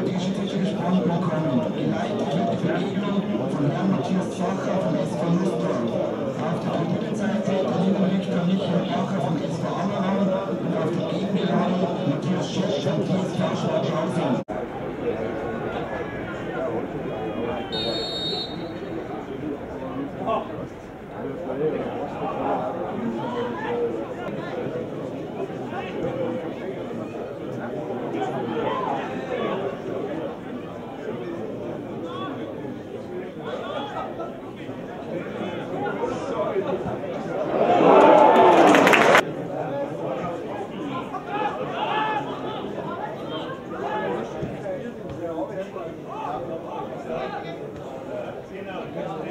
heutige Schiedsrichter gesprochen bekommen. Geleitet wird die Begegnung von Herrn Matthias Zacher vom SV Nussdorf. Auf der Tribünenseite Thank you.